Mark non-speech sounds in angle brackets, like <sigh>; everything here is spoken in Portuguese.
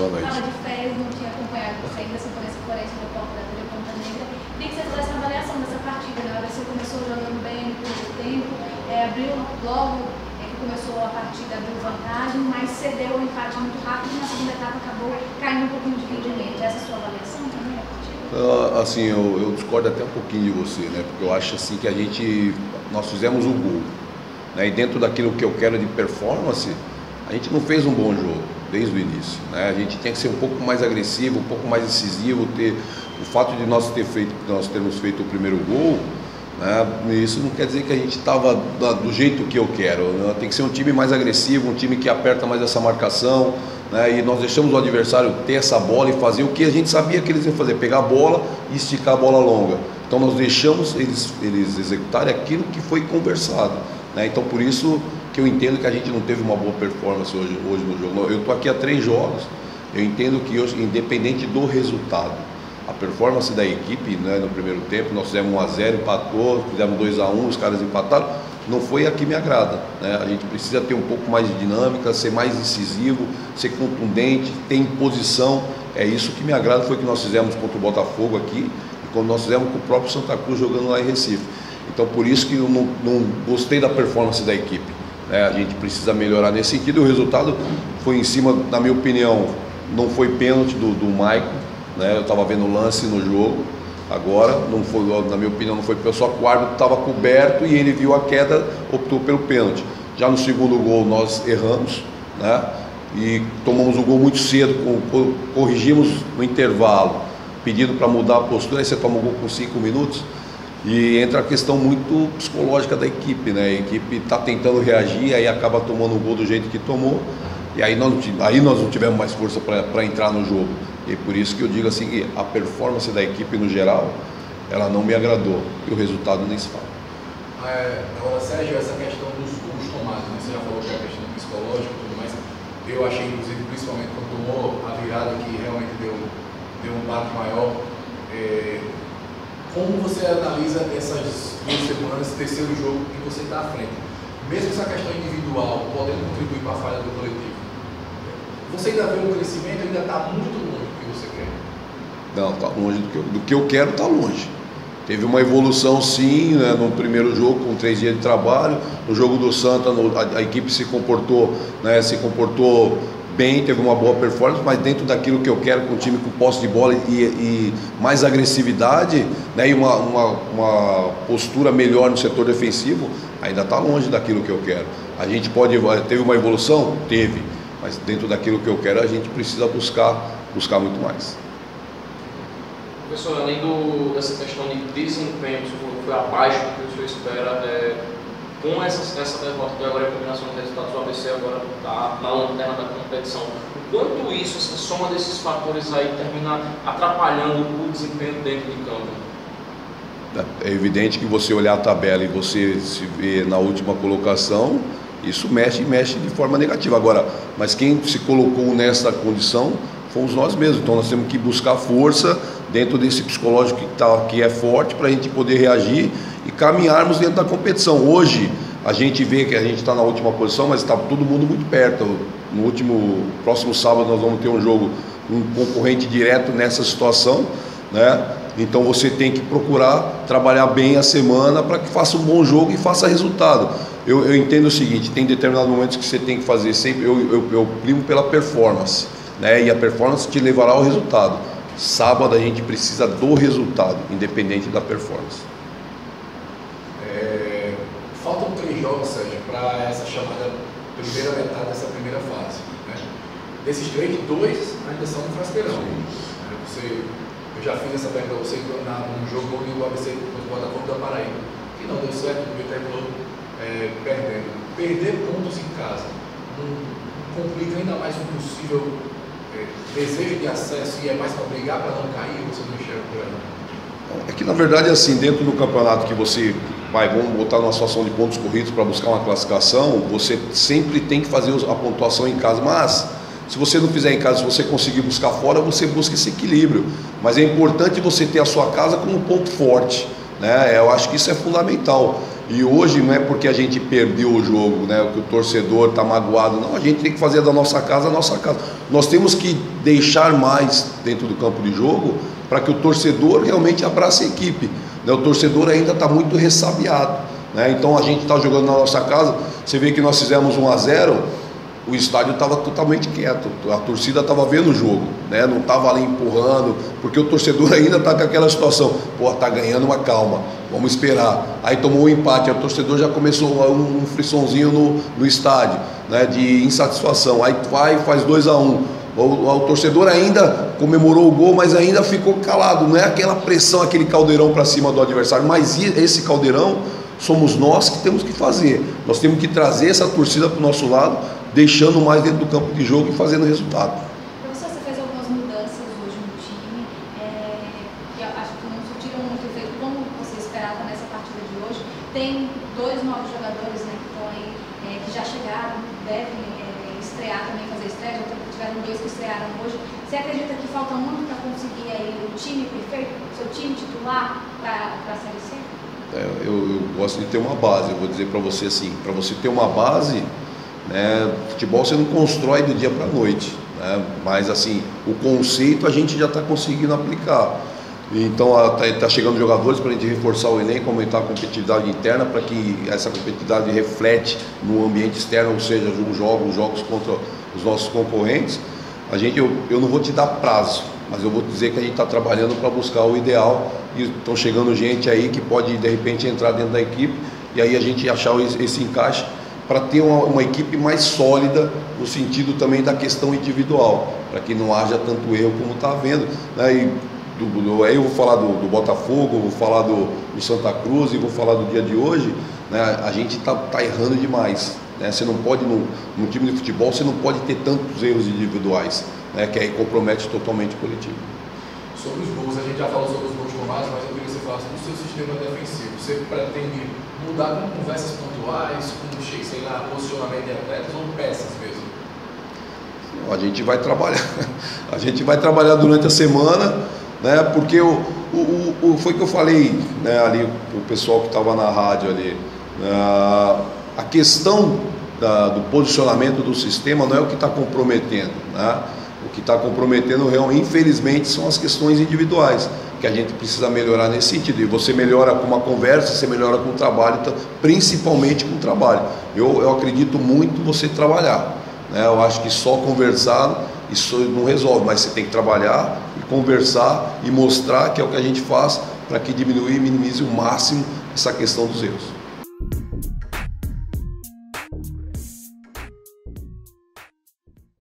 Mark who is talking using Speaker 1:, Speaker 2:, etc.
Speaker 1: Boa noite.
Speaker 2: Estava de férias, não tinha acompanhado você ainda, por essa floresta Porta da TV Ponta Negra. Queria que você fizesse uma avaliação dessa partida, né? Você começou jogando bem no primeiro tempo, é, abriu logo é, que começou a partida, abriu vantagem, mas cedeu o empate muito rápido e na segunda etapa acabou caindo um pouquinho de rendimento. Essa é a sua avaliação também?
Speaker 1: Ah, Assim, eu, eu discordo até um pouquinho de você, né? Porque eu acho assim que a gente, nós fizemos o gol, né? E dentro daquilo que eu quero de performance, a gente não fez um bom jogo desde o início, né? A gente tem que ser um pouco mais agressivo, um pouco mais decisivo, ter o fato de nós ter feito, nós termos feito o primeiro gol, né? Isso não quer dizer que a gente estava do jeito que eu quero. né? Tem que ser um time mais agressivo, um time que aperta mais essa marcação, né? E nós deixamos o adversário ter essa bola e fazer o que a gente sabia que eles iam fazer, pegar a bola e esticar a bola longa. Então nós deixamos eles, eles executarem aquilo que foi conversado. Né? Então por isso que eu entendo que a gente não teve uma boa performance hoje, hoje no jogo. Eu estou aqui há três jogos, eu entendo que hoje, independente do resultado, a performance da equipe né, no primeiro tempo, nós fizemos 1x0, empatou, fizemos 2x1, os caras empataram, não foi a que me agrada. Né? A gente precisa ter um pouco mais de dinâmica, ser mais incisivo, ser contundente, ter imposição. É isso que me agrada, foi o que nós fizemos contra o Botafogo aqui, e quando nós fizemos com o próprio Santa Cruz jogando lá em Recife. Então por isso que eu não, não gostei da performance da equipe. Né? A gente precisa melhorar nesse sentido. O resultado foi em cima, na minha opinião, não foi pênalti do, do Maicon. Né? Eu estava vendo o lance no jogo. Agora, não foi, na minha opinião, não foi pênalti, só que o árbitro estava coberto e ele viu a queda, optou pelo pênalti. Já no segundo gol nós erramos, né? E tomamos o gol muito cedo, co- co- corrigimos no intervalo, pedindo para mudar a postura, aí você toma o gol com cinco minutos. E entra a questão muito psicológica da equipe, né? A equipe está tentando reagir, aí acaba tomando o gol do jeito que tomou, e aí nós, aí nós não tivemos mais força para entrar no jogo. E por isso que eu digo assim, que a performance da equipe no geral, ela não me agradou, e o resultado nem se fala.
Speaker 3: É, agora, Sérgio, essa questão dos gols tomados, né? você já falou que é a questão psicológica e tudo mais. Eu achei, inclusive, principalmente quando tomou a virada que realmente deu, deu um baque maior. É, como você analisa essas duas semanas, terceiro jogo que você está à frente? Mesmo essa questão individual podendo contribuir para a falha do coletivo, você ainda vê um crescimento, ainda está muito longe do que você quer.
Speaker 1: Não, tá longe do que eu, do que eu quero, tá longe. Teve uma evolução sim, né, no primeiro jogo com três dias de trabalho. No jogo do Santa, no- a, a equipe se comportou, né, se comportou bem, teve uma boa performance, mas dentro daquilo que eu quero com o time com posse de bola e, e mais agressividade, né, e uma, uma, uma postura melhor no setor defensivo, ainda está longe daquilo que eu quero. A gente pode, teve uma evolução? Teve, mas dentro daquilo que eu quero a gente precisa buscar, buscar muito mais.
Speaker 4: Professor, além do, dessa questão de desempenho, foi abaixo do que o senhor espera, é, com essa, essa derrota que agora é a combinação de resultados, o ABC agora está na lanterna da competição. O quanto isso, essa soma desses fatores aí, termina atrapalhando o desempenho dentro de campo?
Speaker 1: É evidente que você olhar a tabela e você se ver na última colocação, isso mexe e mexe de forma negativa. Agora, mas quem se colocou nessa condição fomos nós mesmos. Então nós temos que buscar força dentro desse psicológico que, tá, que é forte para a gente poder reagir caminharmos dentro da competição. Hoje a gente vê que a gente está na última posição, mas está todo mundo muito perto. No último próximo sábado nós vamos ter um jogo, um concorrente direto nessa situação, né? Então você tem que procurar trabalhar bem a semana para que faça um bom jogo e faça resultado. Eu, eu entendo o seguinte, tem determinados momentos que você tem que fazer sempre, eu, eu, eu primo pela performance, né? E a performance te levará ao resultado. Sábado a gente precisa do resultado, independente da performance.
Speaker 3: É, faltam três jogos, Sérgio, para essa chamada primeira metade dessa primeira fase. Né? Desses três, dois ainda são no Frasqueirão. Né? Você, eu já fiz essa pergunta para você na, num jogo onde o ABC contra o Botafogo da Paraíba, que não deu certo, porque terminou é, perdendo. Perder pontos em casa não, complica ainda mais um possível é, desejo de acesso e é mais para brigar para não cair, você não enxerga por aí.
Speaker 1: É que na verdade assim, dentro do campeonato que você vai, vamos botar numa situação de pontos corridos para buscar uma classificação, você sempre tem que fazer a pontuação em casa, mas se você não fizer em casa, se você conseguir buscar fora, você busca esse equilíbrio. Mas é importante você ter a sua casa como ponto forte, né? Eu acho que isso é fundamental. E hoje não é porque a gente perdeu o jogo, né, que o torcedor está magoado, não, a gente tem que fazer da nossa casa a nossa casa. Nós temos que deixar mais dentro do campo de jogo para que o torcedor realmente abrace a equipe. Né? O torcedor ainda está muito ressabiado. Né? Então a gente está jogando na nossa casa, você vê que nós fizemos 1 a 0 o estádio estava totalmente quieto, a torcida estava vendo o jogo, né? não estava ali empurrando, porque o torcedor <laughs> ainda está com aquela situação, pô, está ganhando uma calma, vamos esperar. Aí tomou um empate, o torcedor já começou um, um frissonzinho no, no estádio, né? de insatisfação, aí vai e faz 2 a 1 um. O, o, torcedor ainda comemorou o gol, mas ainda ficou calado. Não é aquela pressão, aquele caldeirão para cima do adversário, mas esse caldeirão somos nós que temos que fazer. Nós temos que trazer essa torcida para o nosso lado deixando mais dentro do campo de jogo e fazendo resultado.
Speaker 2: Professor, você fez algumas mudanças hoje no time, é, que acho que não surtiram muito efeito como você esperava nessa partida de hoje. Tem dois novos jogadores né, que estão aí, é, que já chegaram, devem é, estreia, já tiveram dois que estrearam hoje. Você acredita que falta muito para conseguir aí o time perfeito, seu time titular para a Série C?
Speaker 1: É, eu, eu, gosto de ter uma base, eu vou dizer para você assim, para você ter uma base, né? Futebol você não constrói do dia para a noite, né? mas assim, o conceito a gente já está conseguindo aplicar. Então está tá chegando jogadores para a gente reforçar o elenco, aumentar a competitividade interna para que essa competitividade reflete no ambiente externo, ou seja, os jogos, os jogos contra os nossos concorrentes. A gente, eu, eu não vou te dar prazo, mas eu vou dizer que a gente está trabalhando para buscar o ideal e estão chegando gente aí que pode de repente entrar dentro da equipe e aí a gente achar esse, encaixe para ter uma, uma, equipe mais sólida no sentido também da questão individual, para que não haja tanto erro como está havendo. Né? E do, do, aí eu vou falar do, do, Botafogo, vou falar do, do, Santa Cruz e vou falar do dia de hoje. Né? A gente está tá errando demais. Né? Você não pode, no, time de futebol, você não pode ter tantos erros individuais, né? que aí compromete totalmente o coletivo.
Speaker 3: Sobre os gols, a gente já falou sobre os gols tomados, mas eu queria que você falasse do seu sistema defensivo. Você pretende mudar com conversas pontuais, com, sei lá, posicionamento de atletas ou peças mesmo?
Speaker 1: A gente vai trabalhar, <laughs> a gente vai trabalhar durante a semana, né? Porque o, o, o foi que eu falei, né, ali o pessoal que estava na rádio ali, uh, a questão da, do posicionamento do sistema não é o que está comprometendo, né? O que está comprometendo realmente, infelizmente, são as questões individuais que a gente precisa melhorar nesse sentido. E você melhora com uma conversa, você melhora com o trabalho, então, principalmente com o trabalho. Eu, eu acredito muito você trabalhar. Né? Eu acho que só conversar isso não resolve, mas você tem que trabalhar e conversar e mostrar que é o que a gente faz para que diminua e minimize o máximo essa questão dos erros.